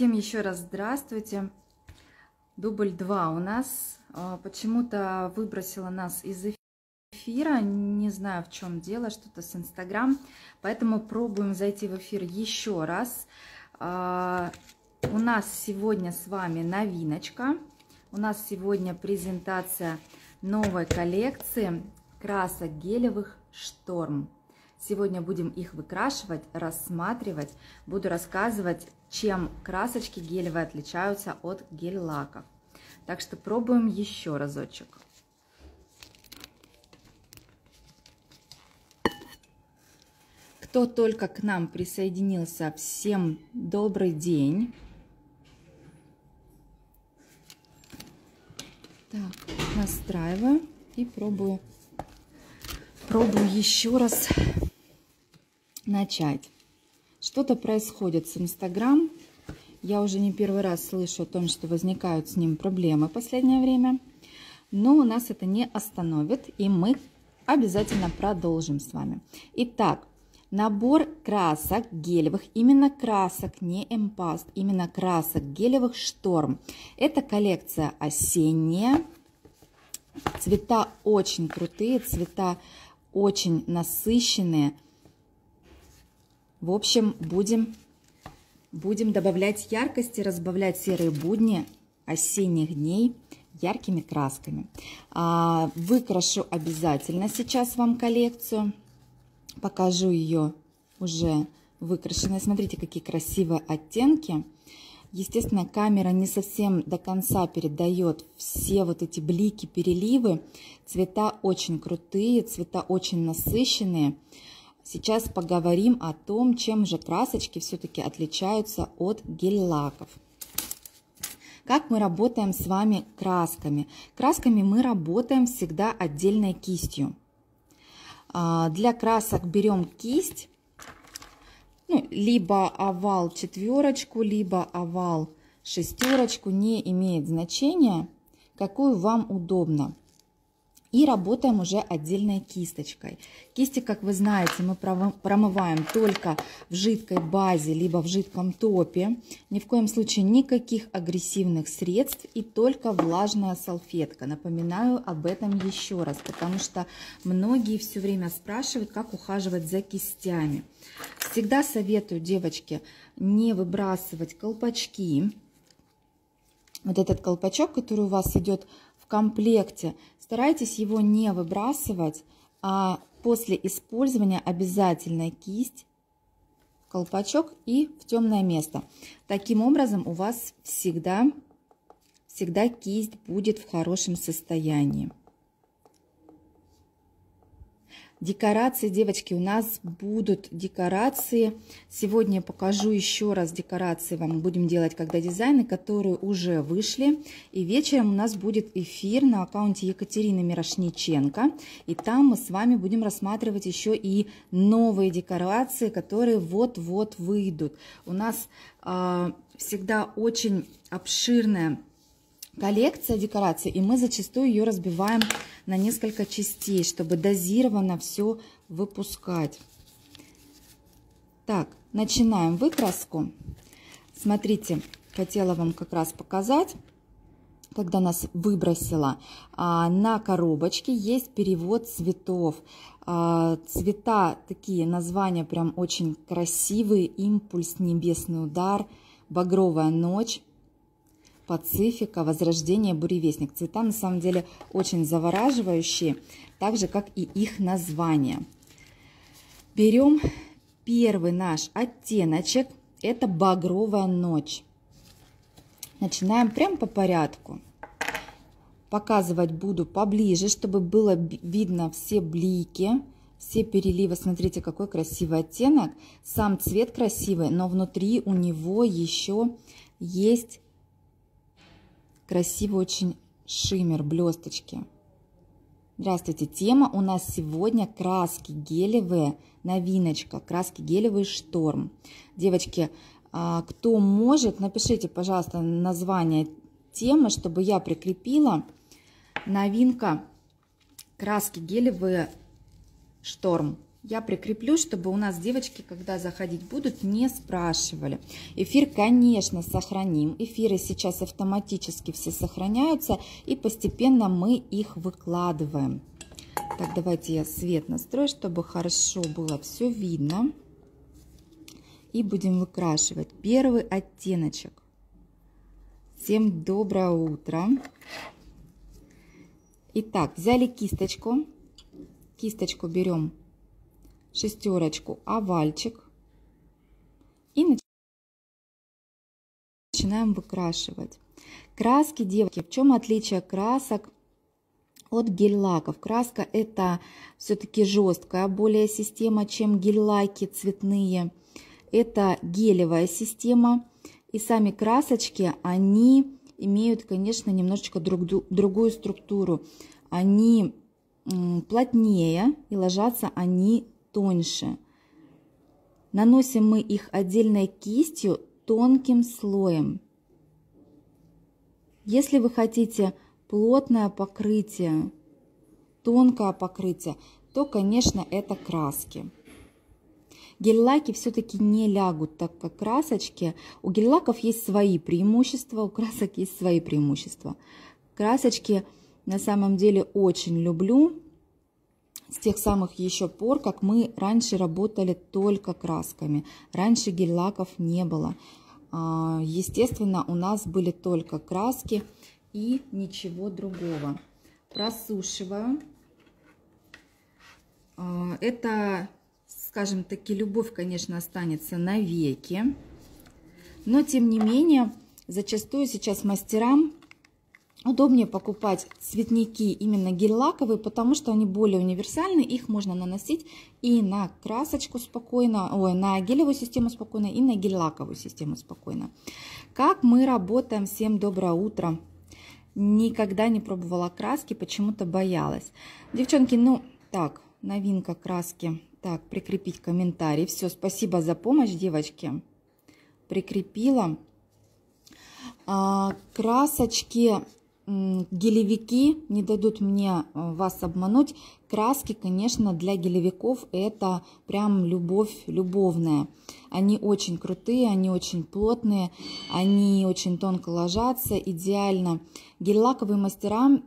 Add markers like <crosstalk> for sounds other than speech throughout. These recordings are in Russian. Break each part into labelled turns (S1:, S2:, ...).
S1: Всем еще раз здравствуйте. Дубль 2 у нас. А, почему-то выбросила нас из эфира. Не знаю, в чем дело, что-то с Инстаграм. Поэтому пробуем зайти в эфир еще раз. А, у нас сегодня с вами новиночка. У нас сегодня презентация новой коллекции красок гелевых «Шторм». Сегодня будем их выкрашивать, рассматривать. Буду рассказывать, чем красочки гелевые отличаются от гель-лаков. Так что пробуем еще разочек. Кто только к нам присоединился, всем добрый день. Так, настраиваю и пробую, пробую еще раз начать. Что-то происходит с Инстаграм. Я уже не первый раз слышу о том, что возникают с ним проблемы в последнее время. Но у нас это не остановит, и мы обязательно продолжим с вами. Итак, набор красок гелевых, именно красок, не эмпаст, именно красок гелевых шторм. Это коллекция осенняя. Цвета очень крутые, цвета очень насыщенные. В общем, будем, будем добавлять яркости, разбавлять серые будни осенних дней яркими красками. А, выкрашу обязательно сейчас вам коллекцию. Покажу ее уже выкрашенной. Смотрите, какие красивые оттенки. Естественно, камера не совсем до конца передает все вот эти блики, переливы. Цвета очень крутые, цвета очень насыщенные. Сейчас поговорим о том, чем же красочки все-таки отличаются от гель-лаков. Как мы работаем с вами красками? Красками мы работаем всегда отдельной кистью. А, для красок берем кисть, ну, либо овал четверочку, либо овал шестерочку, не имеет значения, какую вам удобно. И работаем уже отдельной кисточкой. Кисти, как вы знаете, мы промываем только в жидкой базе, либо в жидком топе. Ни в коем случае никаких агрессивных средств и только влажная салфетка. Напоминаю об этом еще раз, потому что многие все время спрашивают, как ухаживать за кистями. Всегда советую, девочки, не выбрасывать колпачки. Вот этот колпачок, который у вас идет в комплекте, Старайтесь его не выбрасывать, а после использования обязательно кисть, колпачок и в темное место. Таким образом у вас всегда, всегда кисть будет в хорошем состоянии. Декорации, девочки, у нас будут декорации. Сегодня покажу еще раз декорации вам. Будем делать, когда дизайны, которые уже вышли. И вечером у нас будет эфир на аккаунте Екатерины Мирошниченко. И там мы с вами будем рассматривать еще и новые декорации, которые вот-вот выйдут. У нас э, всегда очень обширная коллекция декораций, и мы зачастую ее разбиваем на несколько частей, чтобы дозированно все выпускать. Так, начинаем выкраску. Смотрите, хотела вам как раз показать, когда нас выбросила, на коробочке есть перевод цветов. А, цвета такие, названия прям очень красивые. Импульс, небесный удар, багровая ночь. Пацифика, Возрождение, Буревестник. Цвета на самом деле очень завораживающие, так же как и их название. Берем первый наш оттеночек, это багровая ночь. Начинаем прям по порядку. Показывать буду поближе, чтобы было видно все блики, все переливы. Смотрите, какой красивый оттенок. Сам цвет красивый, но внутри у него еще есть Красивый очень шиммер, блесточки. Здравствуйте, тема у нас сегодня краски гелевые, новиночка, краски гелевый шторм. Девочки, а, кто может, напишите, пожалуйста, название темы, чтобы я прикрепила. Новинка краски гелевые шторм. Я прикреплю, чтобы у нас девочки, когда заходить будут, не спрашивали. Эфир, конечно, сохраним. Эфиры сейчас автоматически все сохраняются, и постепенно мы их выкладываем. Так, давайте я свет настрою, чтобы хорошо было все видно. И будем выкрашивать первый оттеночек. Всем доброе утро. Итак, взяли кисточку. Кисточку берем шестерочку, овальчик. И начинаем выкрашивать. Краски, девочки, в чем отличие красок от гель-лаков? Краска это все-таки жесткая более система, чем гель-лаки цветные. Это гелевая система. И сами красочки, они имеют, конечно, немножечко друг, другую структуру. Они плотнее и ложатся они тоньше. Наносим мы их отдельной кистью тонким слоем. Если вы хотите плотное покрытие, тонкое покрытие, то, конечно, это краски. Гель-лаки все-таки не лягут, так как красочки. У гель-лаков есть свои преимущества, у красок есть свои преимущества. Красочки на самом деле очень люблю с тех самых еще пор, как мы раньше работали только красками. Раньше гель-лаков не было. А, естественно, у нас были только краски и ничего другого. Просушиваю. А, это, скажем таки, любовь, конечно, останется навеки. Но, тем не менее, зачастую сейчас мастерам Удобнее покупать цветники именно гель-лаковые, потому что они более универсальны. Их можно наносить и на красочку спокойно, ой, на гелевую систему спокойно, и на гель-лаковую систему спокойно. Как мы работаем? Всем доброе утро! Никогда не пробовала краски, почему-то боялась. Девчонки, ну, так, новинка краски. Так, прикрепить комментарий. Все, спасибо за помощь, девочки. Прикрепила. А, красочки гелевики не дадут мне э, вас обмануть. Краски, конечно, для гелевиков это прям любовь любовная. Они очень крутые, они очень плотные, они очень тонко ложатся, идеально. Гель-лаковые мастера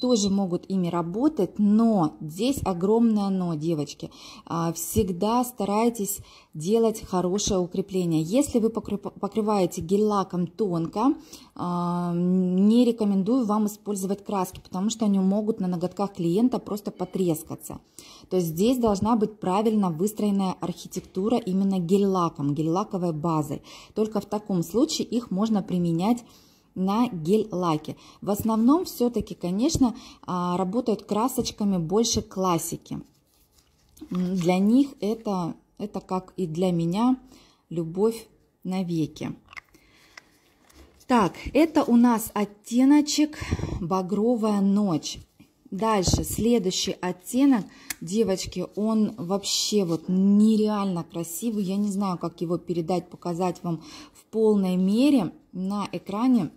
S1: тоже могут ими работать, но здесь огромное но, девочки. А, всегда старайтесь делать хорошее укрепление. Если вы покрываете гель-лаком тонко, а, не рекомендую вам использовать краски, потому что они могут на ноготках клиента просто потрескаться. То есть здесь должна быть правильно выстроенная архитектура именно гель-лаком, гель-лаковой базой. Только в таком случае их можно применять на гель-лаке. В основном все-таки, конечно, а, работают красочками больше классики. Для них это, это как и для меня, любовь навеки. Так, это у нас оттеночек «Багровая ночь». Дальше, следующий оттенок, девочки, он вообще вот нереально красивый. Я не знаю, как его передать, показать вам в полной мере на экране.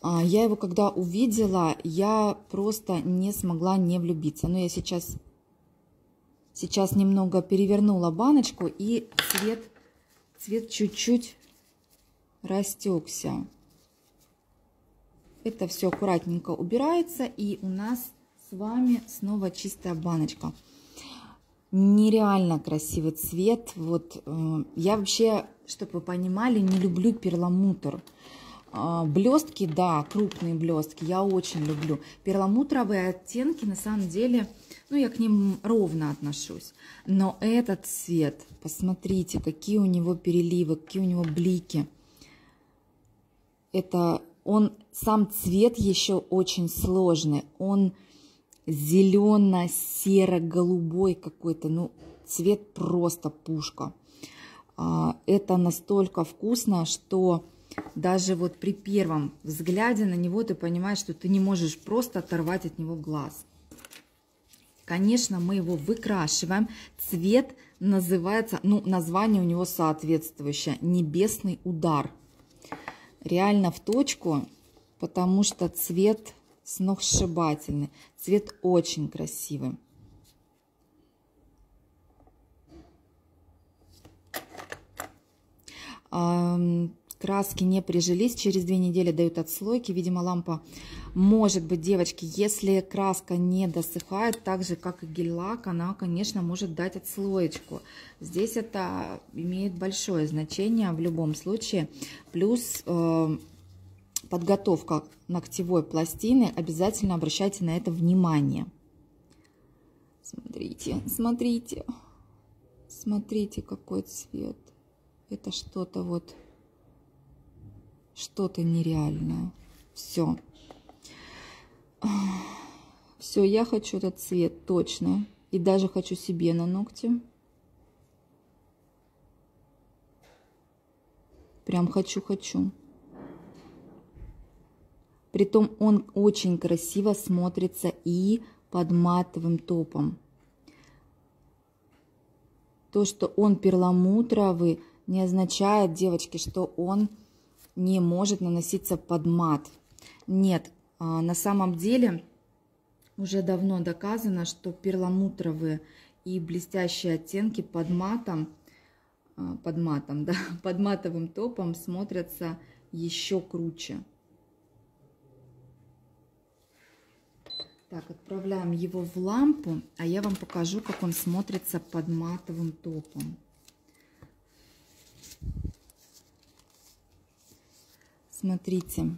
S1: А, я его когда увидела, я просто не смогла не влюбиться. Но я сейчас, сейчас немного перевернула баночку и цвет, цвет чуть-чуть растекся. Это все аккуратненько убирается и у нас с вами снова чистая баночка. Нереально красивый цвет. Вот э, я вообще, чтобы вы понимали, не люблю перламутр. А, блестки, да, крупные блестки, я очень люблю. Перламутровые оттенки, на самом деле, ну, я к ним ровно отношусь. Но этот цвет, посмотрите, какие у него переливы, какие у него блики. Это он, сам цвет еще очень сложный. Он зелено-серо-голубой какой-то, ну, цвет просто пушка. А, это настолько вкусно, что даже вот при первом взгляде на него ты понимаешь, что ты не можешь просто оторвать от него глаз. Конечно, мы его выкрашиваем. Цвет называется, ну, название у него соответствующее, небесный удар реально в точку, потому что цвет сногсшибательный. Цвет очень красивый краски не прижились, через две недели дают отслойки. Видимо, лампа может быть, девочки, если краска не досыхает, так же, как и гель-лак, она, конечно, может дать отслоечку. Здесь это имеет большое значение в любом случае. Плюс э, подготовка ногтевой пластины, обязательно обращайте на это внимание. Смотрите, смотрите, смотрите, какой цвет. Это что-то вот что-то нереальное. Все. Все, я хочу этот цвет точно. И даже хочу себе на ногти. Прям хочу-хочу. Притом он очень красиво смотрится и под матовым топом. То, что он перламутровый, не означает, девочки, что он не может наноситься под мат. Нет, а, на самом деле уже давно доказано, что перламутровые и блестящие оттенки под матом, а, под матом, <laughs> да, под матовым топом смотрятся еще круче. Так, отправляем его в лампу, а я вам покажу, как он смотрится под матовым топом. Смотрите.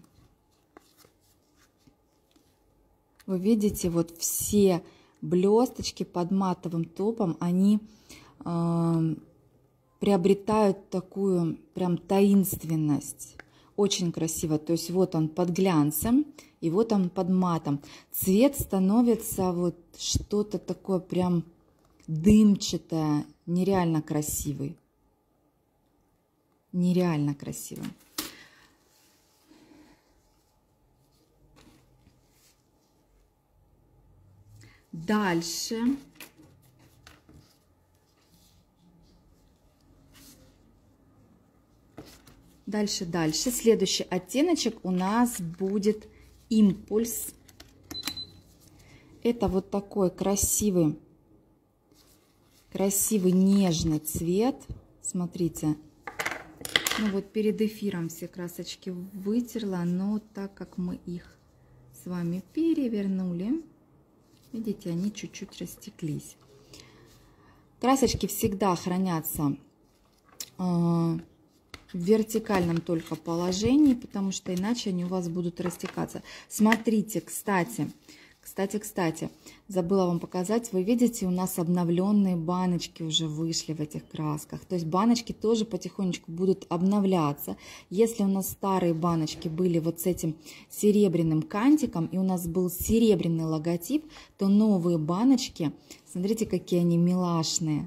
S1: Вы видите, вот все блесточки под матовым топом, они э, приобретают такую прям таинственность. Очень красиво. То есть вот он под глянцем, и вот он под матом. Цвет становится вот что-то такое прям дымчатое, нереально красивый. Нереально красиво. Дальше. Дальше, дальше. Следующий оттеночек у нас будет импульс. Это вот такой красивый, красивый нежный цвет. Смотрите. Ну вот перед эфиром все красочки вытерла, но так как мы их с вами перевернули, Видите, они чуть-чуть растеклись. Красочки всегда хранятся э, в вертикальном только положении, потому что иначе они у вас будут растекаться. Смотрите, кстати, кстати, кстати, забыла вам показать, вы видите, у нас обновленные баночки уже вышли в этих красках. То есть баночки тоже потихонечку будут обновляться. Если у нас старые баночки были вот с этим серебряным кантиком, и у нас был серебряный логотип, то новые баночки, смотрите, какие они милашные.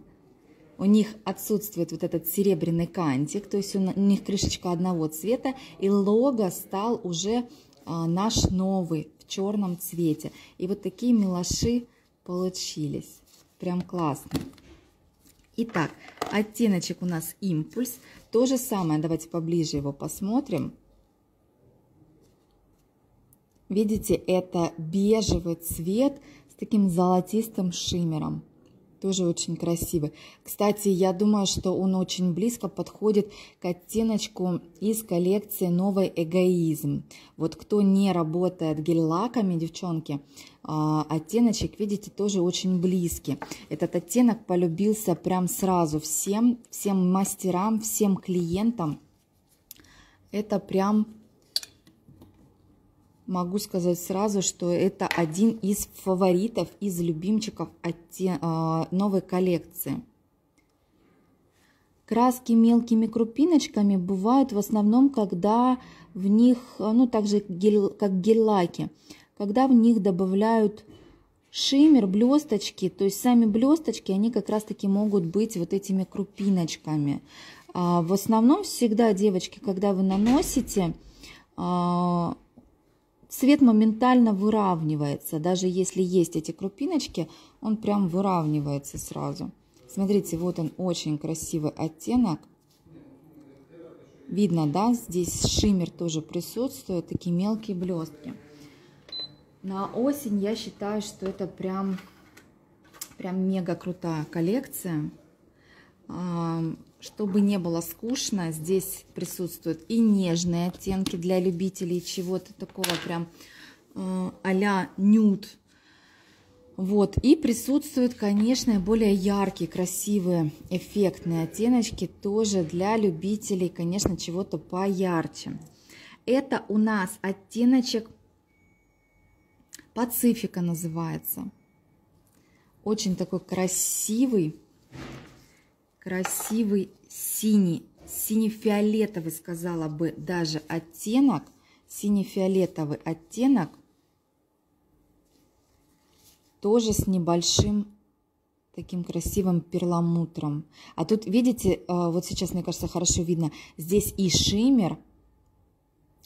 S1: У них отсутствует вот этот серебряный кантик, то есть у них крышечка одного цвета, и лого стал уже а, наш новый черном цвете. И вот такие милаши получились. Прям классно. Итак, оттеночек у нас импульс. То же самое, давайте поближе его посмотрим. Видите, это бежевый цвет с таким золотистым шиммером. Тоже очень красивый. Кстати, я думаю, что он очень близко подходит к оттеночку из коллекции «Новый эгоизм». Вот кто не работает гель-лаками, девчонки, а, оттеночек, видите, тоже очень близкий. Этот оттенок полюбился прям сразу всем, всем мастерам, всем клиентам. Это прям могу сказать сразу, что это один из фаворитов, из любимчиков а, новой коллекции. Краски мелкими крупиночками бывают в основном, когда в них, ну также гель, как гель-лаки, когда в них добавляют шиммер, блесточки, то есть сами блесточки, они как раз таки могут быть вот этими крупиночками. А в основном всегда, девочки, когда вы наносите, а, цвет моментально выравнивается. Даже если есть эти крупиночки, он прям выравнивается сразу. Смотрите, вот он очень красивый оттенок. Видно, да, здесь шиммер тоже присутствует, такие мелкие блестки. На осень я считаю, что это прям, прям мега крутая коллекция. Чтобы не было скучно, здесь присутствуют и нежные оттенки для любителей чего-то такого прям а-ля нюд. Вот, и присутствуют, конечно, более яркие, красивые, эффектные оттеночки, тоже для любителей, конечно, чего-то поярче. Это у нас оттеночек Пацифика называется. Очень такой красивый, красивый синий, сине-фиолетовый, сказала бы, даже оттенок, сине-фиолетовый оттенок, тоже с небольшим таким красивым перламутром. А тут, видите, э, вот сейчас, мне кажется, хорошо видно, здесь и шиммер,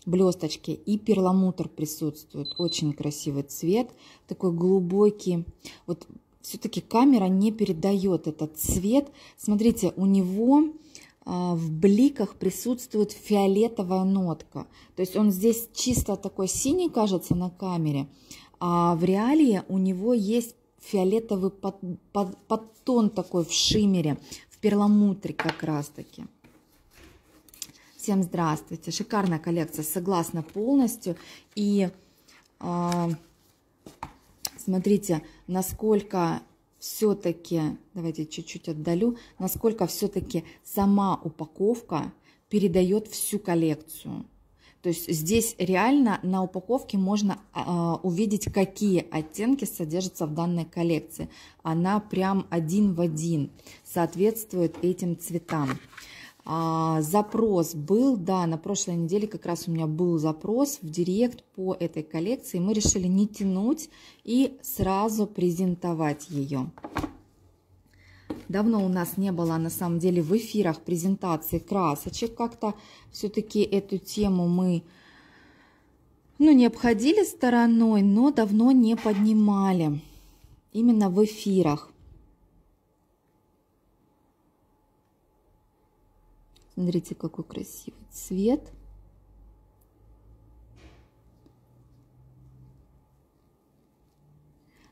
S1: блесточки, и перламутр присутствует. Очень красивый цвет, такой глубокий. Вот все-таки камера не передает этот цвет. Смотрите, у него а, в бликах присутствует фиолетовая нотка. То есть он здесь чисто такой синий кажется на камере, а в реалии у него есть фиолетовый под, под, подтон такой в шиммере, в перламутре как раз таки. Всем здравствуйте! Шикарная коллекция, согласна полностью. И э, смотрите, насколько все-таки, давайте чуть-чуть отдалю, насколько все-таки сама упаковка передает всю коллекцию. То есть здесь реально на упаковке можно э, увидеть, какие оттенки содержатся в данной коллекции. Она прям один в один соответствует этим цветам. А, запрос был, да, на прошлой неделе как раз у меня был запрос в директ по этой коллекции. Мы решили не тянуть и сразу презентовать ее. Давно у нас не было, на самом деле, в эфирах презентации красочек. Как-то все-таки эту тему мы ну, не обходили стороной, но давно не поднимали. Именно в эфирах. Смотрите, какой красивый цвет.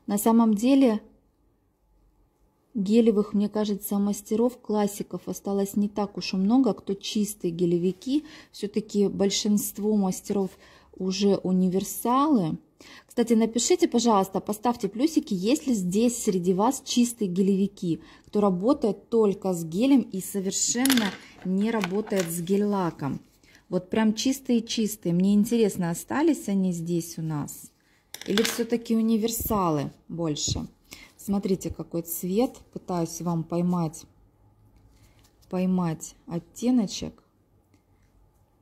S1: На самом деле гелевых, мне кажется, мастеров, классиков осталось не так уж и много, кто чистые гелевики. Все-таки большинство мастеров уже универсалы. Кстати, напишите, пожалуйста, поставьте плюсики, есть ли здесь среди вас чистые гелевики, кто работает только с гелем и совершенно не работает с гель-лаком. Вот прям чистые-чистые. Мне интересно, остались они здесь у нас? Или все-таки универсалы больше? Смотрите, какой цвет. Пытаюсь вам поймать, поймать оттеночек.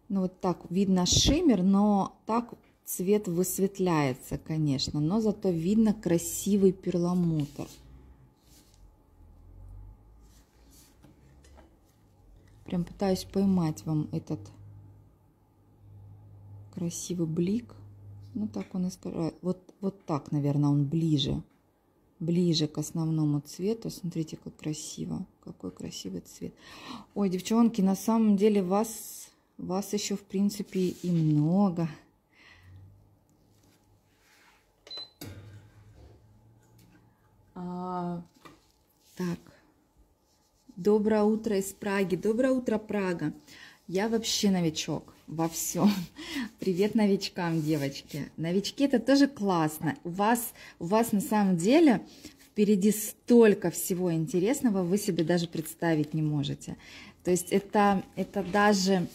S1: Ну, вот так видно шиммер, но так цвет высветляется, конечно, но зато видно красивый перламутр. Прям пытаюсь поймать вам этот красивый блик. Ну, так он и Вот, вот так, наверное, он ближе. Ближе к основному цвету. Смотрите, как красиво. Какой красивый цвет. Ой, девчонки, на самом деле вас, вас еще, в принципе, и много. А, так. Доброе утро из Праги. Доброе утро, Прага. Я вообще новичок во всем. <laughs> Привет новичкам, девочки. Новички это тоже классно. У вас, у вас на самом деле впереди столько всего интересного, вы себе даже представить не можете. То есть это, это даже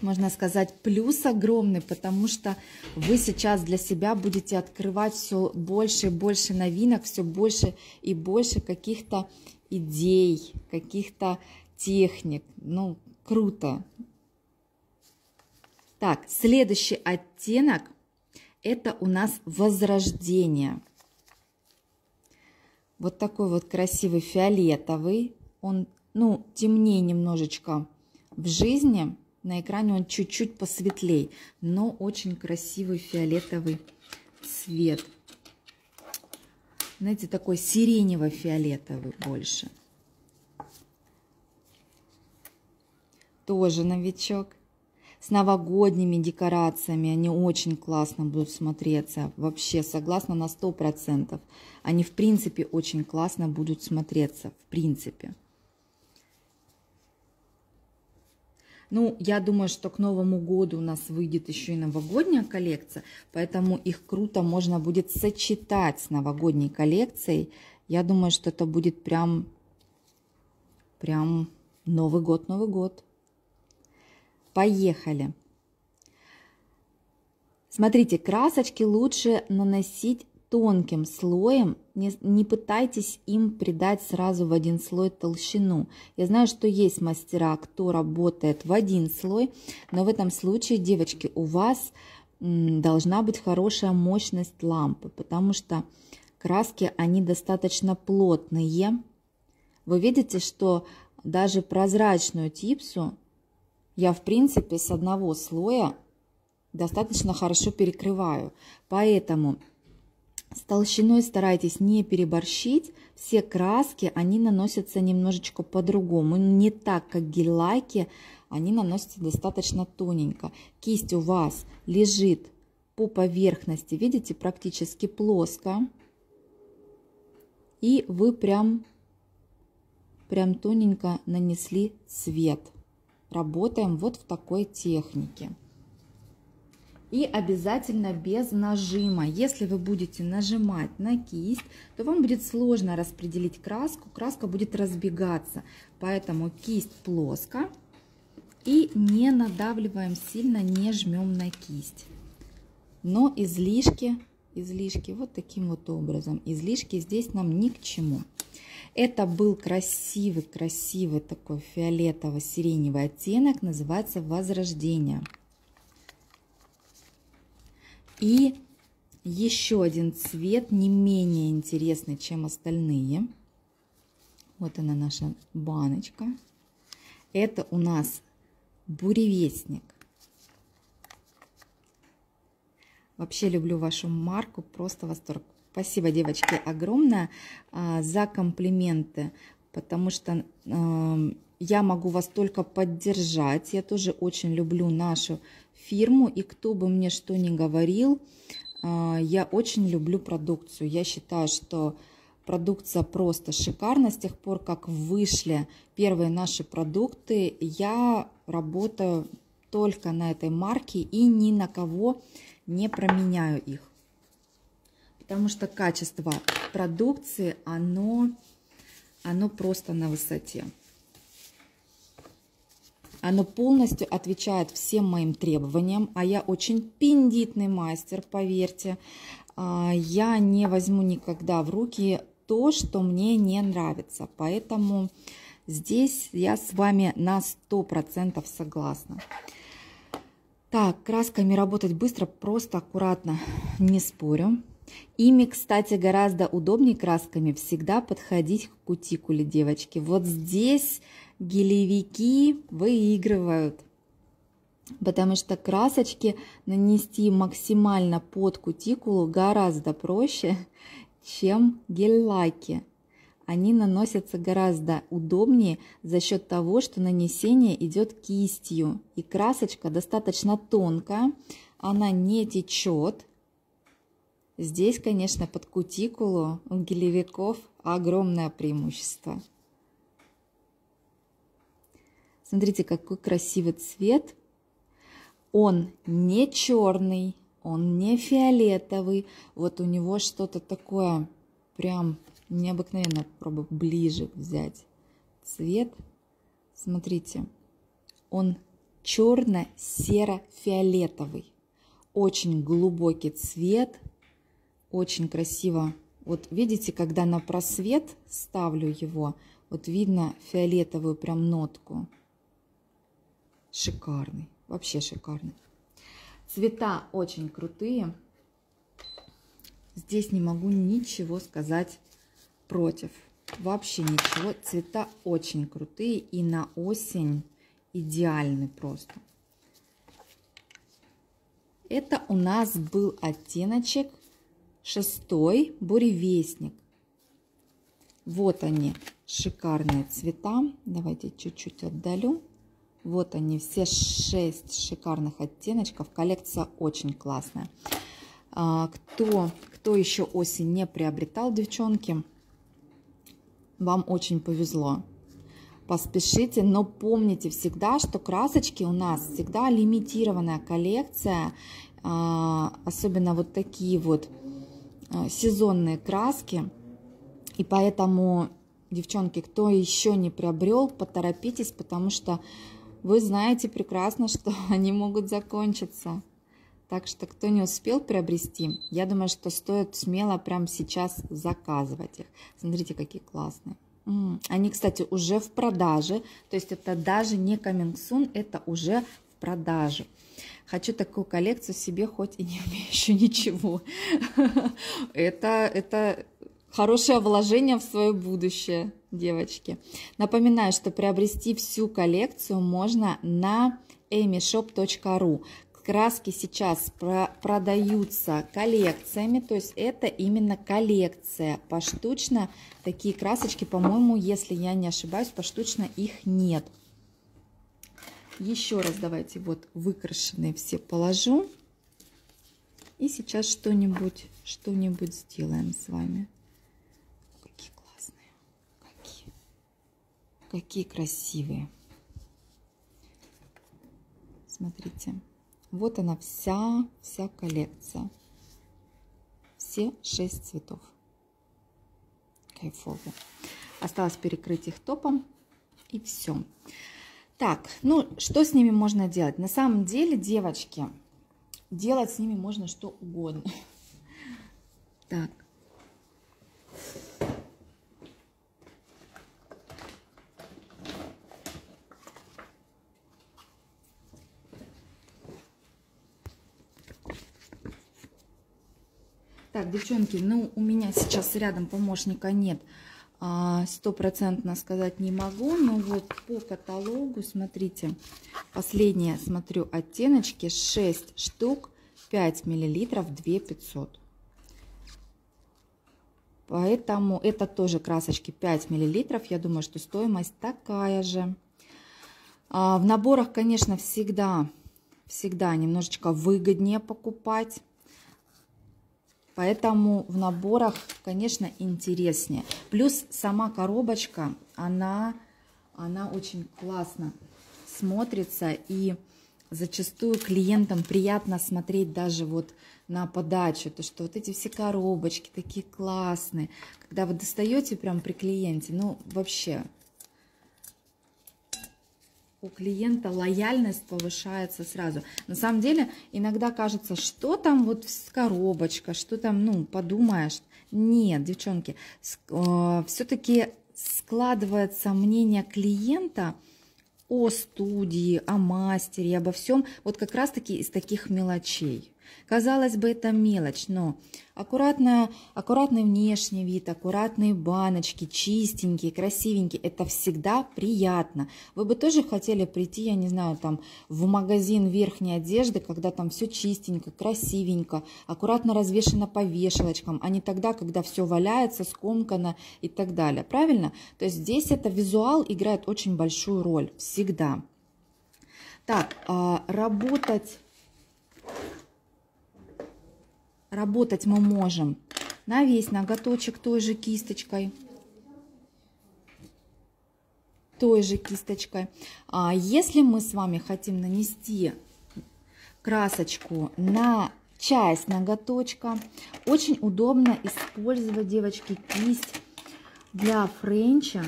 S1: можно сказать, плюс огромный, потому что вы сейчас для себя будете открывать все больше и больше новинок, все больше и больше каких-то идей, каких-то техник. Ну, круто. Так, следующий оттенок это у нас возрождение. Вот такой вот красивый фиолетовый. Он, ну, темнее немножечко в жизни. На экране он чуть-чуть посветлей, но очень красивый фиолетовый цвет. Знаете, такой сиренево-фиолетовый больше. Тоже новичок. С новогодними декорациями они очень классно будут смотреться. Вообще, согласна на 100%. Они, в принципе, очень классно будут смотреться. В принципе. Ну, я думаю, что к Новому году у нас выйдет еще и новогодняя коллекция, поэтому их круто можно будет сочетать с новогодней коллекцией. Я думаю, что это будет прям, прям Новый год, Новый год. Поехали! Смотрите, красочки лучше наносить тонким слоем, не, не пытайтесь им придать сразу в один слой толщину. Я знаю, что есть мастера, кто работает в один слой, но в этом случае, девочки, у вас должна быть хорошая мощность лампы, потому что краски, они достаточно плотные. Вы видите, что даже прозрачную типсу я, в принципе, с одного слоя достаточно хорошо перекрываю. Поэтому с толщиной старайтесь не переборщить. Все краски, они наносятся немножечко по-другому. Не так, как гель-лайки, они наносятся достаточно тоненько. Кисть у вас лежит по поверхности, видите, практически плоско. И вы прям, прям тоненько нанесли цвет. Работаем вот в такой технике. И обязательно без нажима. Если вы будете нажимать на кисть, то вам будет сложно распределить краску, краска будет разбегаться. Поэтому кисть плоско и не надавливаем сильно, не жмем на кисть. Но излишки, излишки вот таким вот образом, излишки здесь нам ни к чему. Это был красивый, красивый такой фиолетово-сиреневый оттенок, называется «Возрождение». И еще один цвет, не менее интересный, чем остальные. Вот она наша баночка. Это у нас буревестник. Вообще люблю вашу марку, просто восторг. Спасибо, девочки, огромное а, за комплименты, потому что а, я могу вас только поддержать. Я тоже очень люблю нашу фирму, и кто бы мне что ни говорил, а, я очень люблю продукцию. Я считаю, что продукция просто шикарна. С тех пор, как вышли первые наши продукты, я работаю только на этой марке и ни на кого не променяю их. Потому что качество продукции, оно, оно просто на высоте. Оно полностью отвечает всем моим требованиям, а я очень пиндитный мастер, поверьте. А, я не возьму никогда в руки то, что мне не нравится. Поэтому здесь я с вами на 100% согласна. Так, красками работать быстро, просто аккуратно, не спорю. Ими, кстати, гораздо удобнее красками всегда подходить к кутикуле, девочки. Вот здесь гелевики выигрывают. Потому что красочки нанести максимально под кутикулу гораздо проще, чем гель-лаки. Они наносятся гораздо удобнее за счет того, что нанесение идет кистью. И красочка достаточно тонкая, она не течет. Здесь, конечно, под кутикулу у гелевиков огромное преимущество. Смотрите, какой красивый цвет. Он не черный, он не фиолетовый. Вот у него что-то такое прям необыкновенно. Попробую ближе взять цвет. Смотрите, он черно-серо-фиолетовый. Очень глубокий цвет, очень красиво. Вот видите, когда на просвет ставлю его, вот видно фиолетовую прям нотку. Шикарный, вообще шикарный. Цвета очень крутые. Здесь не могу ничего сказать против. Вообще ничего. Цвета очень крутые и на осень идеальны просто. Это у нас был оттеночек шестой буревестник. Вот они, шикарные цвета. Давайте чуть-чуть отдалю. Вот они, все шесть шикарных оттеночков. Коллекция очень классная. А, кто, кто еще осень не приобретал, девчонки, вам очень повезло. поспешите, но помните всегда, что красочки у нас всегда лимитированная коллекция, а, особенно вот такие вот а, сезонные краски, и поэтому, девчонки, кто еще не приобрел, поторопитесь, потому что вы знаете прекрасно, <laughs> что они могут закончиться. Так что, кто не успел приобрести, я думаю, что стоит смело прямо сейчас заказывать их. Смотрите, какие классные. Они, кстати, уже в продаже, то есть это даже не coming это уже в продаже. Хочу такую коллекцию себе, хоть и не <laughs> умею еще ничего. <laughs> Это, это хорошее вложение в свое будущее, девочки. Напоминаю, что приобрести всю коллекцию можно на amyshop.ru краски сейчас продаются коллекциями, то есть это именно коллекция поштучно. Такие красочки, по-моему, если я не ошибаюсь, поштучно их нет. Еще раз давайте вот выкрашенные все положу. И сейчас что-нибудь что-нибудь сделаем с вами. Какие классные. Какие, какие красивые. Смотрите. Вот она вся, вся коллекция. Все шесть цветов. Кайфовые. Осталось перекрыть их топом и все. Так, ну что с ними можно делать? На самом деле, девочки, делать с ними можно что угодно. <laughs> Так, Так, девчонки, ну у меня сейчас рядом помощника нет. А, стопроцентно сказать не могу, но вот по каталогу, смотрите, последние, смотрю, оттеночки 6 штук, 5 миллилитров, 2 500. Поэтому это тоже красочки 5 миллилитров. Я думаю, что стоимость такая же. А, в наборах, конечно, всегда, всегда немножечко выгоднее покупать. Поэтому в наборах, конечно, интереснее. Плюс сама коробочка, она, она очень классно смотрится. И зачастую клиентам приятно смотреть даже вот на подачу. То, что вот эти все коробочки такие классные. Когда вы достаете прям при клиенте, ну вообще у клиента лояльность повышается сразу. На самом деле, иногда кажется, что там вот коробочка, что там, ну, подумаешь. Нет, девчонки, э, все-таки складывается мнение клиента о студии, о мастере, обо всем, вот как раз-таки из таких мелочей. Казалось бы, это мелочь, но аккуратная, аккуратный внешний вид, аккуратные баночки, чистенькие, красивенькие, это всегда приятно. Вы бы тоже хотели прийти, я не знаю, там в магазин верхней одежды, когда там все чистенько, красивенько, аккуратно развешено по вешалочкам, а не тогда, когда все валяется, скомкано и так далее. Правильно? То есть здесь это визуал играет очень большую роль всегда. Так, а, работать Работать мы можем на весь ноготочек той же кисточкой. Той же кисточкой. А если мы с вами хотим нанести красочку на часть ноготочка, очень удобно использовать, девочки, кисть для френча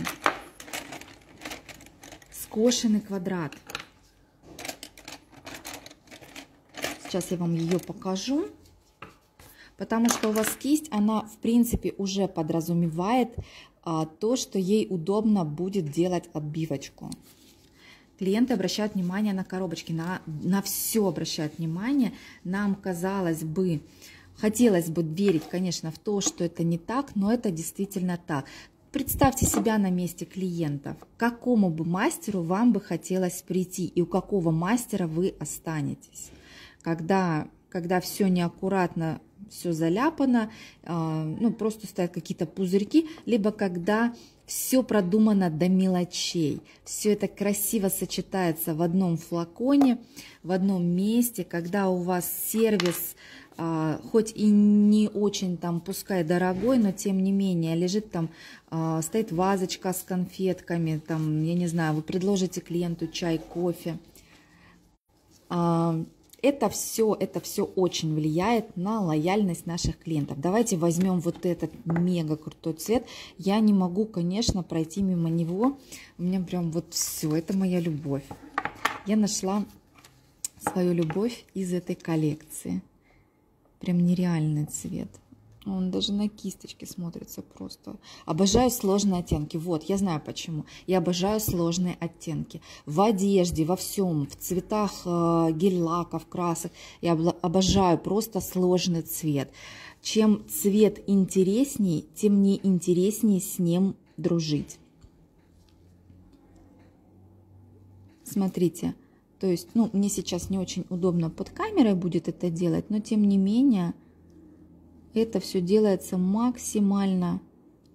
S1: скошенный квадрат. Сейчас я вам ее покажу потому что у вас кисть, она в принципе уже подразумевает а, то, что ей удобно будет делать отбивочку. Клиенты обращают внимание на коробочки, на, на все обращают внимание. Нам казалось бы, хотелось бы верить, конечно, в то, что это не так, но это действительно так. Представьте себя на месте клиентов. К какому бы мастеру вам бы хотелось прийти и у какого мастера вы останетесь. Когда, когда все неаккуратно все заляпано, а, ну, просто стоят какие-то пузырьки, либо когда все продумано до мелочей, все это красиво сочетается в одном флаконе, в одном месте, когда у вас сервис а, хоть и не очень там, пускай дорогой, но тем не менее, лежит там, а, стоит вазочка с конфетками, там, я не знаю, вы предложите клиенту чай, кофе. Это все, это все очень влияет на лояльность наших клиентов. Давайте возьмем вот этот мега крутой цвет. Я не могу, конечно, пройти мимо него. У меня прям вот все, это моя любовь. Я нашла свою любовь из этой коллекции. Прям нереальный цвет. Он даже на кисточке смотрится просто. Обожаю сложные оттенки. Вот, я знаю почему. Я обожаю сложные оттенки. В одежде, во всем, в цветах э, гель-лаков, красок. Я обожаю просто сложный цвет. Чем цвет интересней, тем мне интереснее с ним дружить. Смотрите, то есть, ну, мне сейчас не очень удобно под камерой будет это делать, но тем не менее, это все делается максимально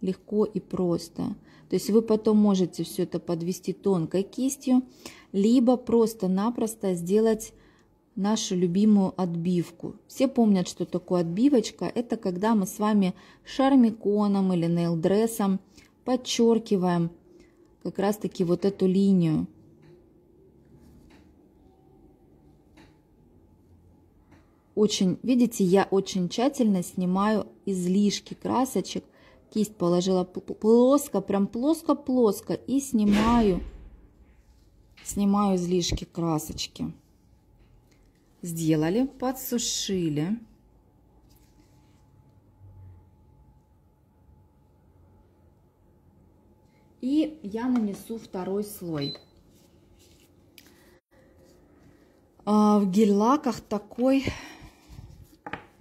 S1: легко и просто. То есть вы потом можете все это подвести тонкой кистью, либо просто-напросто сделать нашу любимую отбивку. Все помнят, что такое отбивочка. Это когда мы с вами шармиконом или нейлдрессом подчеркиваем как раз-таки вот эту линию. Очень, видите, я очень тщательно снимаю излишки красочек. Кисть положила плоско, прям плоско-плоско и снимаю, снимаю излишки красочки. Сделали, подсушили. И я нанесу второй слой. А, в гель-лаках такой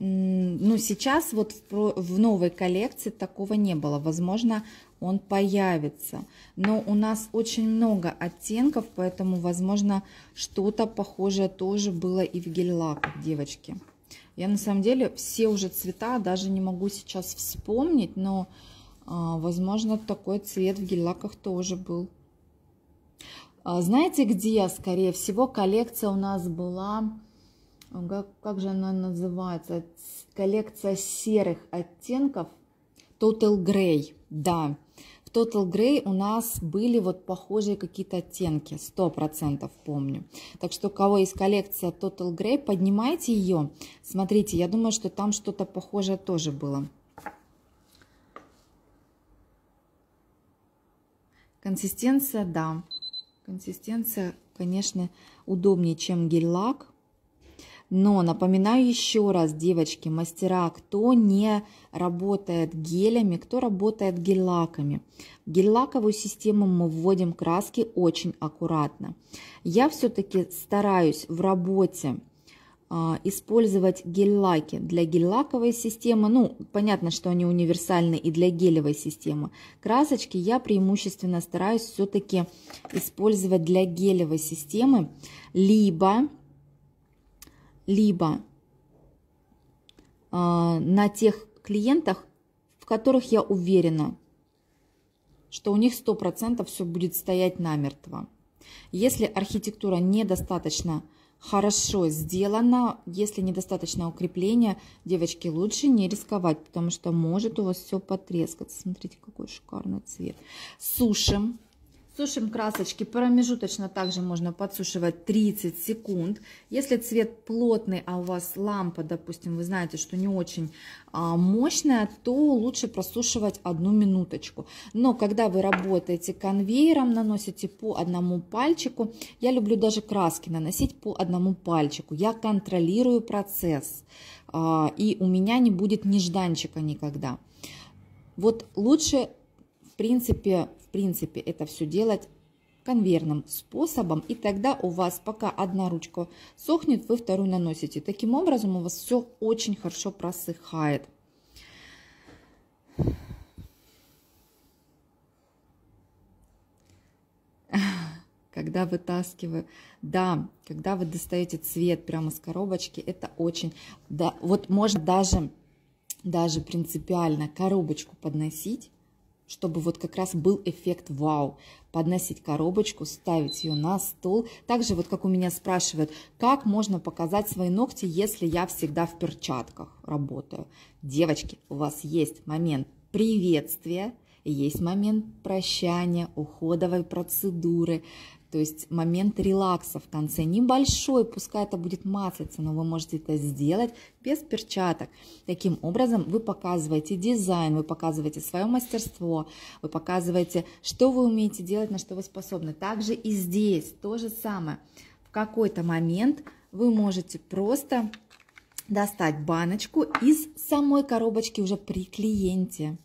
S1: ну, сейчас вот в, в новой коллекции такого не было. Возможно, он появится. Но у нас очень много оттенков, поэтому, возможно, что-то похожее тоже было и в гель-лаках, девочки. Я на самом деле все уже цвета даже не могу сейчас вспомнить, но, а, возможно, такой цвет в гель-лаках тоже был. А, знаете, где, скорее всего, коллекция у нас была как, как же она называется, коллекция серых оттенков, Total Grey, да. В Total Grey у нас были вот похожие какие-то оттенки, сто процентов помню. Так что у кого есть коллекция Total Grey, поднимайте ее. Смотрите, я думаю, что там что-то похожее тоже было. Консистенция, да. Консистенция, конечно, удобнее, чем гель-лак. Но напоминаю еще раз, девочки, мастера, кто не работает гелями, кто работает гель-лаками. Гель-лаковую систему мы вводим краски очень аккуратно. Я все-таки стараюсь в работе а, использовать гель-лаки для гель-лаковой системы. Ну, понятно, что они универсальны и для гелевой системы. Красочки я преимущественно стараюсь все-таки использовать для гелевой системы, либо либо э, на тех клиентах, в которых я уверена, что у них 100% все будет стоять намертво. Если архитектура недостаточно хорошо сделана, если недостаточно укрепления, девочки, лучше не рисковать, потому что может у вас все потрескаться. Смотрите, какой шикарный цвет. Сушим Сушим красочки промежуточно, также можно подсушивать 30 секунд. Если цвет плотный, а у вас лампа, допустим, вы знаете, что не очень а, мощная, то лучше просушивать одну минуточку. Но когда вы работаете конвейером, наносите по одному пальчику, я люблю даже краски наносить по одному пальчику. Я контролирую процесс, а, и у меня не будет нежданчика никогда. Вот лучше, принципе, в принципе, это все делать конвейерным способом, и тогда у вас, пока одна ручка сохнет, вы вторую наносите. Таким образом, у вас все очень хорошо просыхает. <laughs> Когда вытаскиваю, да, когда вы достаете цвет прямо с коробочки, это очень, да, вот можно даже, даже принципиально коробочку подносить, чтобы вот как раз был эффект вау. Подносить коробочку, ставить ее на стол. Также вот как у меня спрашивают, как можно показать свои ногти, если я всегда в перчатках работаю. Девочки, у вас есть момент приветствия, есть момент прощания, уходовой процедуры, то есть момент релакса в конце небольшой, пускай это будет маслица, но вы можете это сделать без перчаток. Таким образом вы показываете дизайн, вы показываете свое мастерство, вы показываете, что вы умеете делать, на что вы способны. Также и здесь то же самое. В какой-то момент вы можете просто достать баночку из самой коробочки уже при клиенте.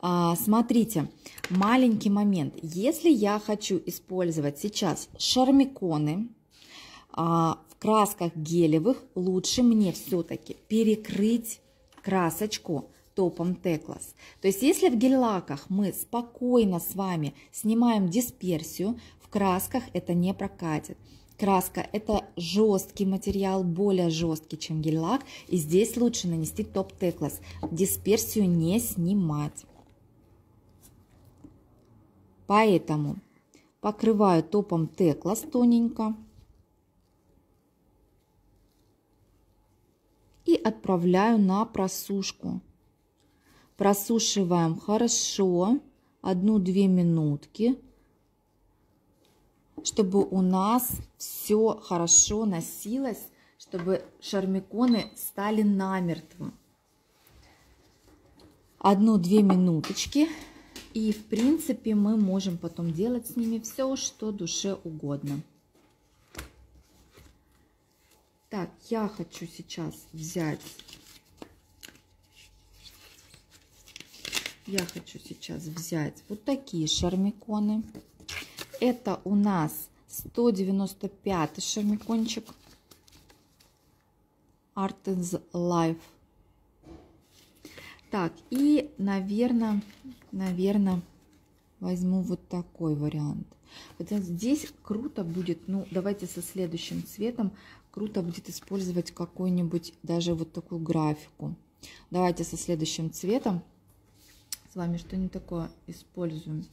S1: А, смотрите, маленький момент. Если я хочу использовать сейчас шармиконы а, в красках гелевых, лучше мне все-таки перекрыть красочку топом Теклас. То есть если в гель-лаках мы спокойно с вами снимаем дисперсию, в красках это не прокатит. Краска – это жесткий материал, более жесткий, чем гель-лак. И здесь лучше нанести топ Теклас. Дисперсию не снимать. Поэтому покрываю топом Теклас тоненько. И отправляю на просушку. Просушиваем хорошо, 1-2 минутки, чтобы у нас все хорошо носилось, чтобы шармиконы стали намертво. Одну-две минуточки и, в принципе, мы можем потом делать с ними все, что душе угодно. Так, я хочу сейчас взять... Я хочу сейчас взять вот такие шармиконы. Это у нас 195 шармикончик. Art Life. Так, и, наверное, наверное, возьму вот такой вариант. Хотя здесь круто будет, ну, давайте со следующим цветом, круто будет использовать какой-нибудь, даже вот такую графику. Давайте со следующим цветом с вами что-нибудь такое используем.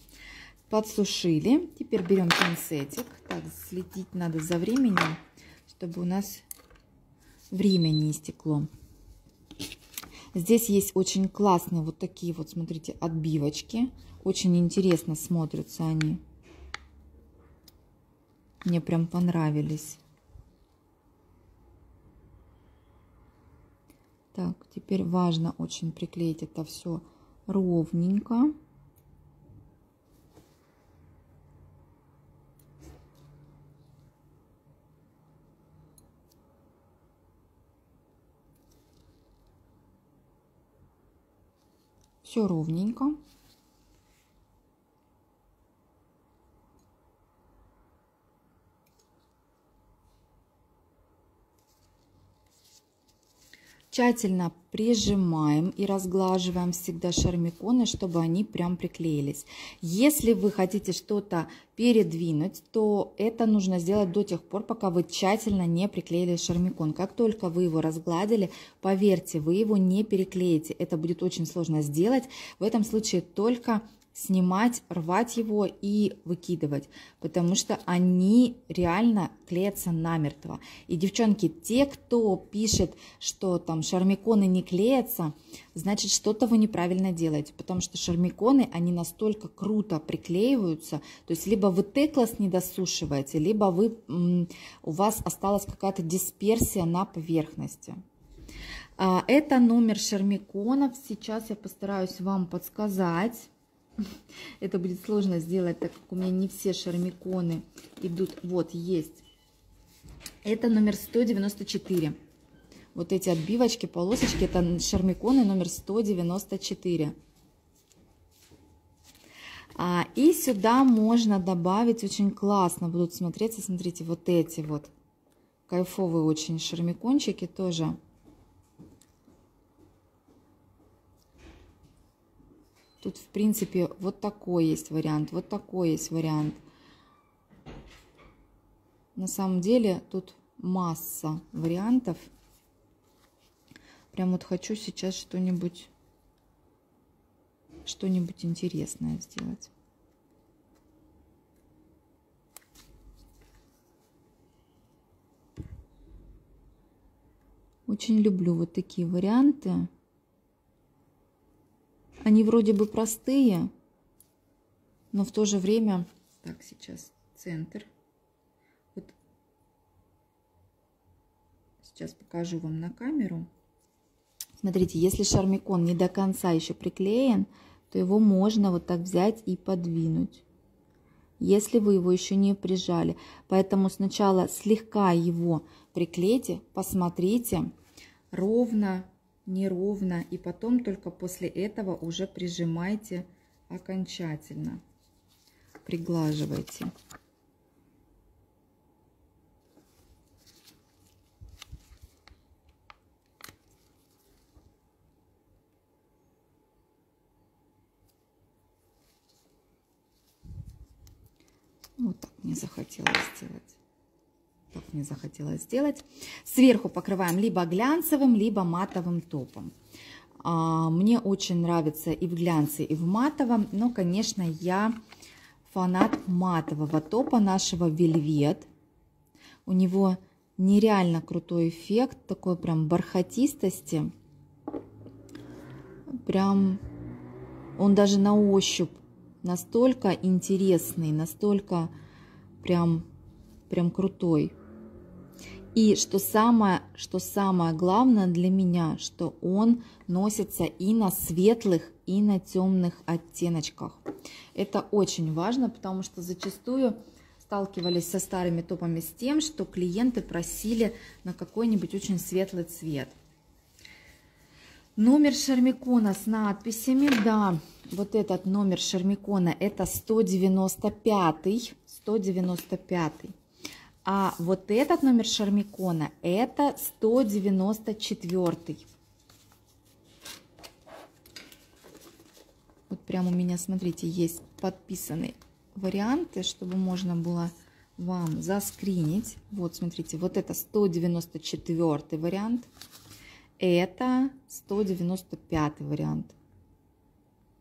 S1: Подсушили. Теперь берем пинцетик. Так, следить надо за временем, чтобы у нас время не истекло. Здесь есть очень классные вот такие вот, смотрите, отбивочки. Очень интересно смотрятся они. Мне прям понравились. Так, теперь важно очень приклеить это все ровненько. Все ровненько. Тщательно прижимаем и разглаживаем всегда шармиконы, чтобы они прям приклеились. Если вы хотите что-то передвинуть, то это нужно сделать до тех пор, пока вы тщательно не приклеили шармикон. Как только вы его разгладили, поверьте, вы его не переклеите. Это будет очень сложно сделать. В этом случае только снимать, рвать его и выкидывать, потому что они реально клеятся намертво. И, девчонки, те, кто пишет, что там шармиконы не клеятся, значит, что-то вы неправильно делаете, потому что шармиконы, они настолько круто приклеиваются, то есть либо вы теклас не досушиваете, либо вы, у вас осталась какая-то дисперсия на поверхности. А, это номер шармиконов. Сейчас я постараюсь вам подсказать. <laughs> Это будет сложно сделать, так как у меня не все шармиконы идут. Вот, есть. Это номер 194. Вот эти отбивочки, полосочки, это шармиконы номер 194. А, и сюда можно добавить, очень классно будут смотреться, смотрите, вот эти вот кайфовые очень шармикончики тоже. Тут, в принципе, вот такой есть вариант, вот такой есть вариант. На самом деле тут масса вариантов. Прям вот хочу сейчас что-нибудь что-нибудь интересное сделать. Очень люблю вот такие варианты. Они вроде бы простые, но в то же время... Так, сейчас центр. Вот. Сейчас покажу вам на камеру. Смотрите, если шармикон не до конца еще приклеен, то его можно вот так взять и подвинуть. Если вы его еще не прижали. Поэтому сначала слегка его приклейте, посмотрите, ровно, неровно. И потом только после этого уже прижимайте окончательно. Приглаживайте. Вот так мне захотелось сделать. Так мне захотелось сделать. Сверху покрываем либо глянцевым, либо матовым топом. А, мне очень нравится и в глянце, и в матовом. Но, конечно, я фанат матового топа нашего Вельвет. У него нереально крутой эффект, такой прям бархатистости. Прям он даже на ощупь настолько интересный, настолько прям, прям крутой. И что самое, что самое главное для меня, что он носится и на светлых, и на темных оттеночках. Это очень важно, потому что зачастую сталкивались со старыми топами с тем, что клиенты просили на какой-нибудь очень светлый цвет. Номер шармикона с надписями, да, вот этот номер шармикона это 195, 195. А вот этот номер шармикона это 194. Вот прямо у меня, смотрите, есть подписанные варианты, чтобы можно было вам заскринить. Вот, смотрите, вот это 194 вариант. Это 195 вариант.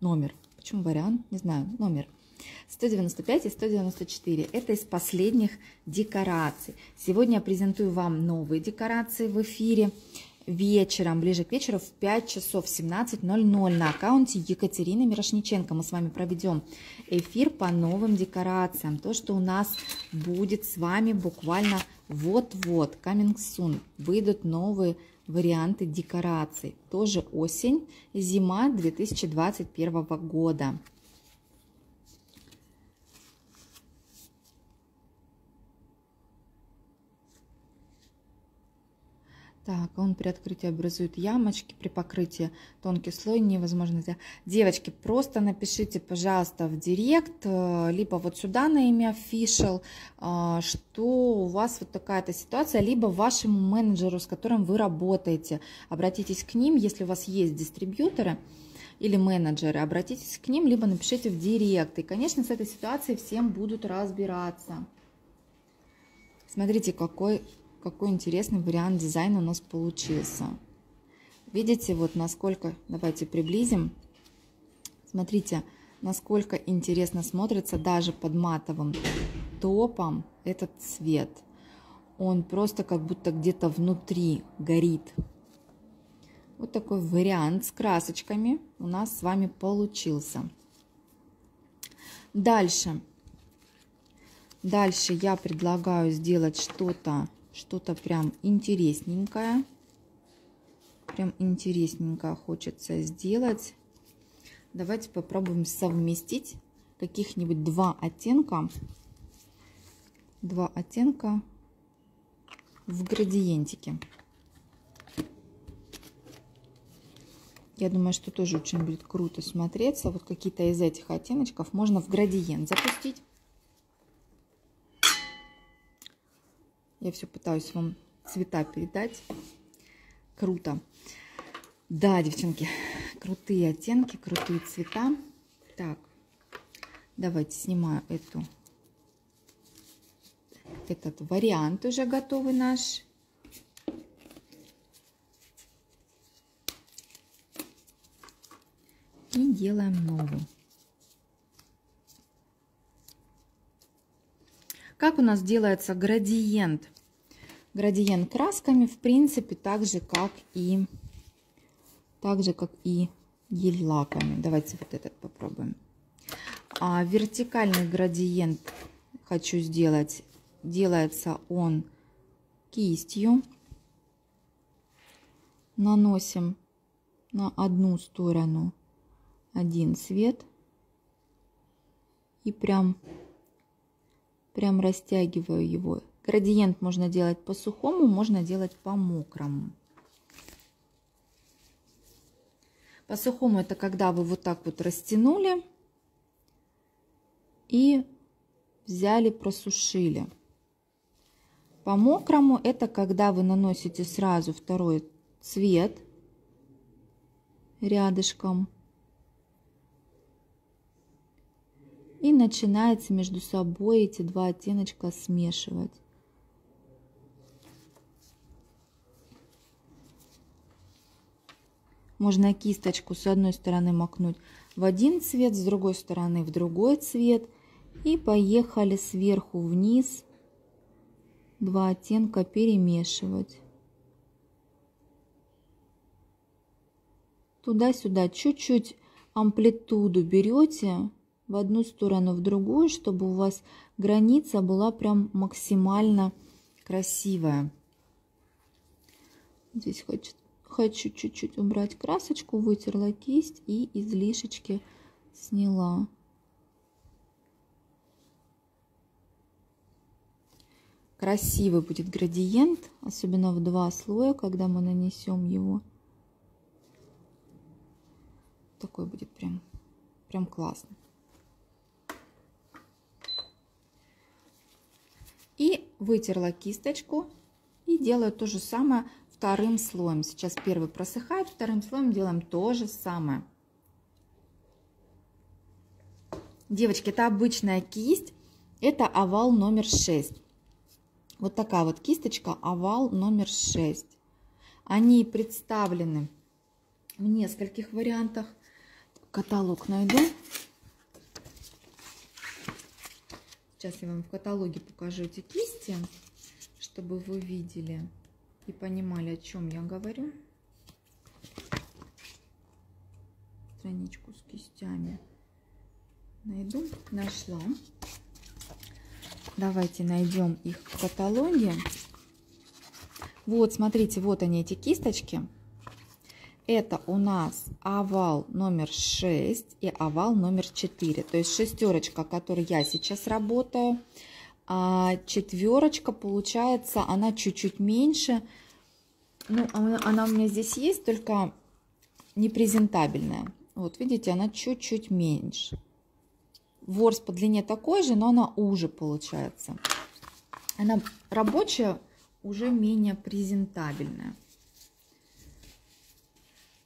S1: Номер. Почему вариант? Не знаю. Номер. 195 и 194. Это из последних декораций. Сегодня я презентую вам новые декорации в эфире. Вечером, ближе к вечеру, в 5 часов 17.00 на аккаунте Екатерины Мирошниченко мы с вами проведем эфир по новым декорациям. То, что у нас будет с вами буквально вот-вот, coming soon, выйдут новые варианты декораций. Тоже осень, зима 2021 года. Так, он при открытии образует ямочки, при покрытии тонкий слой невозможно сделать. Девочки, просто напишите, пожалуйста, в директ, э, либо вот сюда на имя official, э, что у вас вот такая-то ситуация, либо вашему менеджеру, с которым вы работаете. Обратитесь к ним, если у вас есть дистрибьюторы, или менеджеры, обратитесь к ним, либо напишите в директ. И, конечно, с этой ситуацией всем будут разбираться. Смотрите, какой какой интересный вариант дизайна у нас получился. Видите, вот насколько, давайте приблизим. Смотрите, насколько интересно смотрится даже под матовым топом этот цвет. Он просто как будто где-то внутри горит. Вот такой вариант с красочками у нас с вами получился. Дальше. Дальше я предлагаю сделать что-то что-то прям интересненькое. Прям интересненькое хочется сделать. Давайте попробуем совместить каких-нибудь два оттенка. Два оттенка в градиентике. Я думаю, что тоже очень будет круто смотреться. Вот какие-то из этих оттеночков можно в градиент запустить. Я все пытаюсь вам цвета передать. Круто. Да, девчонки, крутые оттенки, крутые цвета. Так, давайте снимаю эту, этот вариант уже готовый наш. И делаем новую. Как у нас делается градиент? Градиент красками, в принципе, так же, как и, так же, как и гель-лаками. Давайте вот этот попробуем. А вертикальный градиент хочу сделать. Делается он кистью. Наносим на одну сторону один цвет и прям прям растягиваю его. Градиент можно делать по сухому, можно делать по мокрому. По сухому это когда вы вот так вот растянули и взяли, просушили. По мокрому это когда вы наносите сразу второй цвет рядышком. И начинаете между собой эти два оттеночка смешивать. Можно кисточку с одной стороны макнуть в один цвет, с другой стороны в другой цвет. И поехали сверху вниз два оттенка перемешивать. Туда-сюда чуть-чуть амплитуду берете в одну сторону, в другую, чтобы у вас граница была прям максимально красивая. Здесь хочет Хочу чуть-чуть убрать красочку, вытерла кисть и излишечки сняла. Красивый будет градиент, особенно в два слоя, когда мы нанесем его. Такой будет прям, прям классно. И вытерла кисточку и делаю то же самое вторым слоем. Сейчас первый просыхает, вторым слоем делаем то же самое. Девочки, это обычная кисть, это овал номер 6. Вот такая вот кисточка, овал номер 6. Они представлены в нескольких вариантах. Каталог найду. Сейчас я вам в каталоге покажу эти кисти, чтобы вы видели и понимали, о чем я говорю. Страничку с кистями найду. Нашла. Давайте найдем их в каталоге. Вот, смотрите, вот они, эти кисточки. Это у нас овал номер 6 и овал номер 4. То есть шестерочка, которой я сейчас работаю. А четверочка, получается, она чуть-чуть меньше. Ну, она, у меня здесь есть, только непрезентабельная. Вот, видите, она чуть-чуть меньше. Ворс по длине такой же, но она уже получается. Она рабочая, уже менее презентабельная.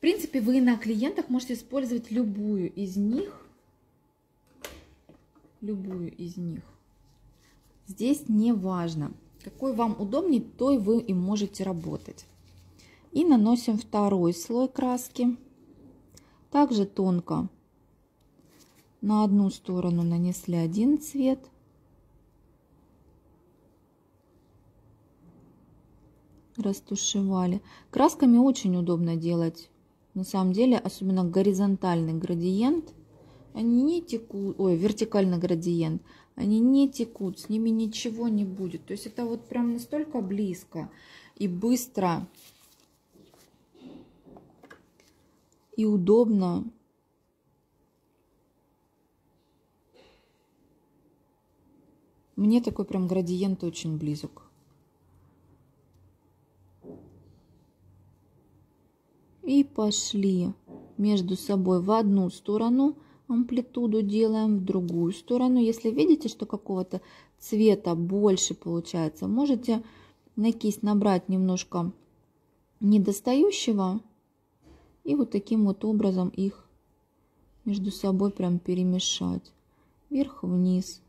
S1: Принципе, вы на клиентах можете использовать любую из них. Любую из них. Здесь не важно. Какой вам удобнее, то и вы им можете работать. И наносим второй слой краски. Также тонко. На одну сторону нанесли один цвет. Растушевали. Красками очень удобно делать. На самом деле, особенно горизонтальный градиент. Они не текут, ой, вертикальный градиент они не текут, с ними ничего не будет. То есть это вот прям настолько близко и быстро и удобно. Мне такой прям градиент очень близок. И пошли между собой в одну сторону амплитуду делаем в другую сторону. Если видите, что какого-то цвета больше получается, можете на кисть набрать немножко недостающего и вот таким вот образом их между собой прям перемешать. Вверх-вниз.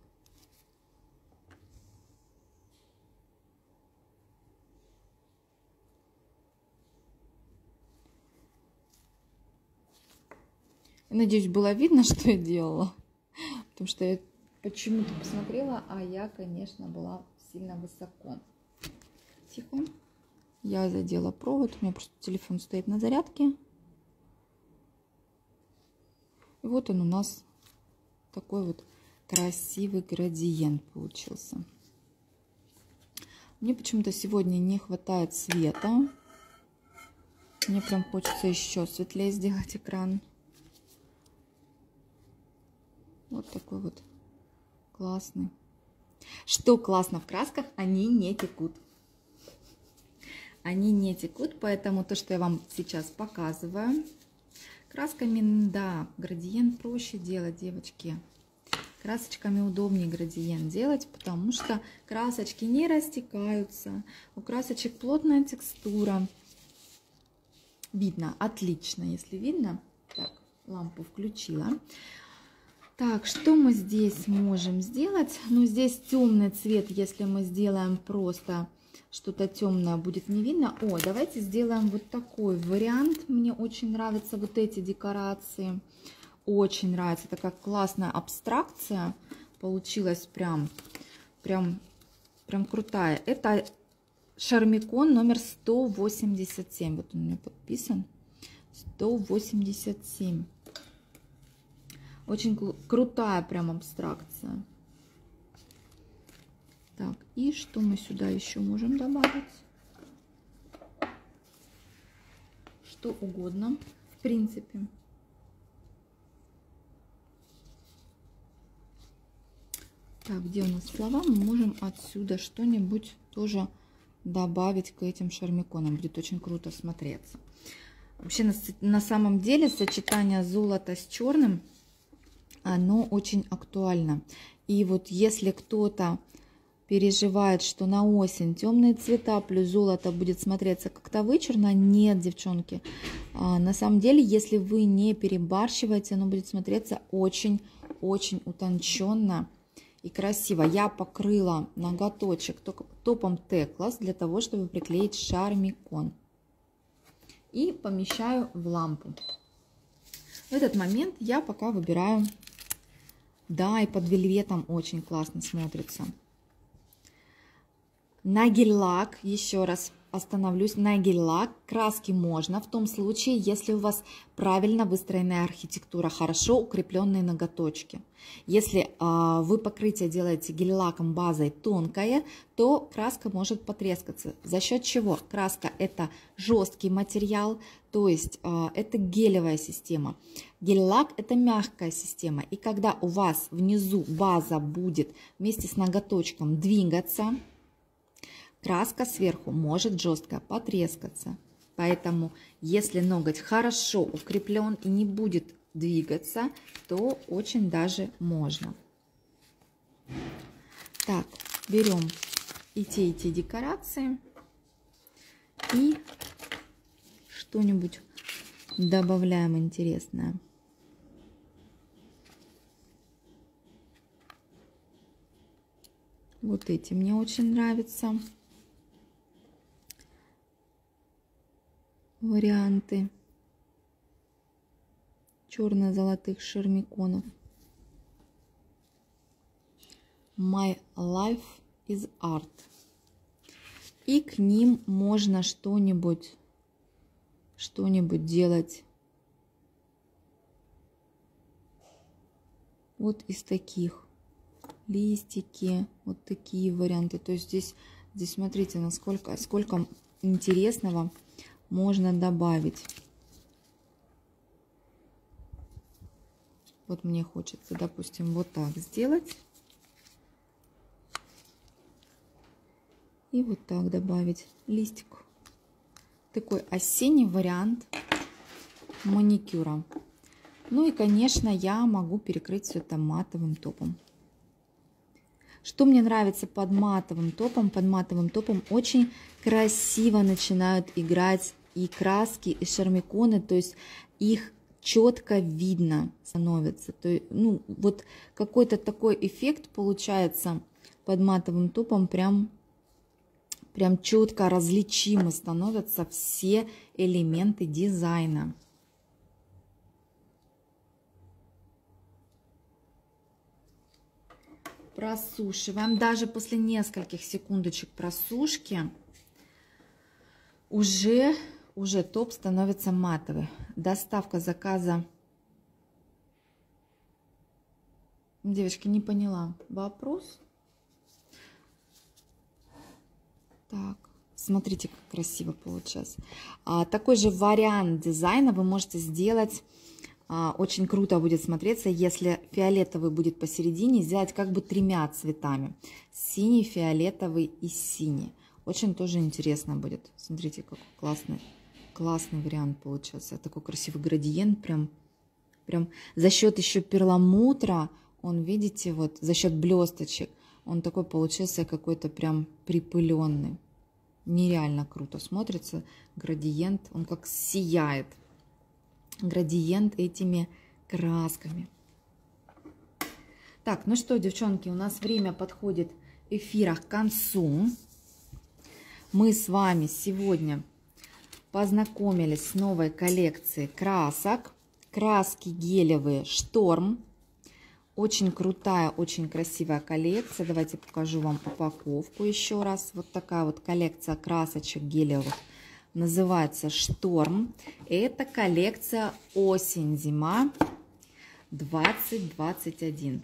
S1: Надеюсь, было видно, <laughs> что я делала. Потому что я почему-то посмотрела, а я, конечно, была сильно высоко. Тихо. Я задела провод. У меня просто телефон стоит на зарядке. И вот он у нас такой вот красивый градиент получился. Мне почему-то сегодня не хватает света. Мне прям хочется еще светлее сделать экран. Вот такой вот классный. Что классно в красках, они не текут. Они не текут, поэтому то, что я вам сейчас показываю, красками, да, градиент проще делать, девочки. Красочками удобнее градиент делать, потому что красочки не растекаются. У красочек плотная текстура. Видно, отлично, если видно. Так, лампу включила. Так, что мы здесь можем сделать? Ну, здесь темный цвет, если мы сделаем просто что-то темное, будет не видно. О, давайте сделаем вот такой вариант. Мне очень нравятся вот эти декорации. Очень нравится. Такая классная абстракция получилась прям, прям, прям крутая. Это Шармикон номер 187. Вот он у меня подписан. 187. Очень крутая прям абстракция. Так, и что мы сюда еще можем добавить? Что угодно, в принципе. Так, где у нас слова? Мы можем отсюда что-нибудь тоже добавить к этим шармиконам. Будет очень круто смотреться. Вообще, на, на самом деле, сочетание золота с черным – оно очень актуально. И вот если кто-то переживает, что на осень темные цвета плюс золото будет смотреться как-то вычурно, нет, девчонки. А, на самом деле, если вы не перебарщиваете, оно будет смотреться очень-очень утонченно и красиво. Я покрыла ноготочек топом Теклас для того, чтобы приклеить шармикон. И помещаю в лампу. В этот момент я пока выбираю да, и под вельветом очень классно смотрится. На гель-лак, еще раз остановлюсь, на гель-лак краски можно в том случае, если у вас правильно выстроенная архитектура, хорошо укрепленные ноготочки. Если э, вы покрытие делаете гель-лаком базой тонкое, то краска может потрескаться. За счет чего? Краска это жесткий материал, то есть э, это гелевая система. Гель-лак это мягкая система. И когда у вас внизу база будет вместе с ноготочком двигаться, краска сверху может жестко потрескаться. Поэтому, если ноготь хорошо укреплен и не будет двигаться, то очень даже можно. Так, берем и те, и те декорации и что-нибудь добавляем интересное. Вот эти мне очень нравятся. варианты черно-золотых шермиконов. My Life is Art. И к ним можно что-нибудь что-нибудь делать вот из таких листики, вот такие варианты. То есть здесь, здесь смотрите, насколько сколько интересного можно добавить. Вот мне хочется, допустим, вот так сделать. И вот так добавить листик. Такой осенний вариант маникюра. Ну и, конечно, я могу перекрыть все это матовым топом. Что мне нравится под матовым топом? Под матовым топом очень красиво начинают играть и краски, и шармиконы, то есть их четко видно становится. То есть, ну, вот какой-то такой эффект получается под матовым топом, прям, прям четко различимы становятся все элементы дизайна. Просушиваем. Даже после нескольких секундочек просушки уже, уже топ становится матовый. Доставка заказа. Девочки, не поняла. Вопрос? Так, смотрите, как красиво получилось. А, такой же вариант дизайна вы можете сделать. А, очень круто будет смотреться, если фиолетовый будет посередине, сделать как бы тремя цветами. Синий, фиолетовый и синий. Очень тоже интересно будет. Смотрите, какой классный, классный вариант получился. Такой красивый градиент. Прям, прям за счет еще перламутра, он, видите, вот за счет блесточек, он такой получился какой-то прям припыленный. Нереально круто смотрится градиент, он как сияет. Градиент этими красками. Так, ну что, девчонки, у нас время подходит эфира к концу. Мы с вами сегодня познакомились с новой коллекцией красок. Краски гелевые «Шторм». Очень крутая, очень красивая коллекция. Давайте покажу вам упаковку еще раз. Вот такая вот коллекция красочек гелевых. Называется «Шторм». Это коллекция осень-зима 2021.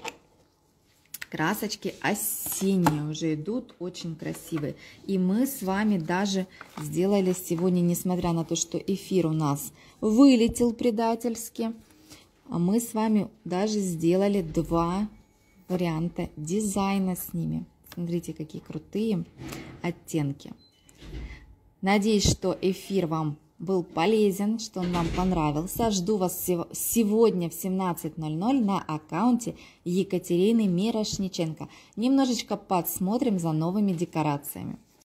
S1: Красочки осенние уже идут, очень красивые. И мы с вами даже сделали сегодня, несмотря на то, что эфир у нас вылетел предательски, а мы с вами даже сделали два варианта дизайна с ними. Смотрите, какие крутые оттенки. Надеюсь, что эфир вам был полезен, что он вам понравился. Жду вас сегодня в 17.00 на аккаунте Екатерины Мирошниченко. Немножечко подсмотрим за новыми декорациями.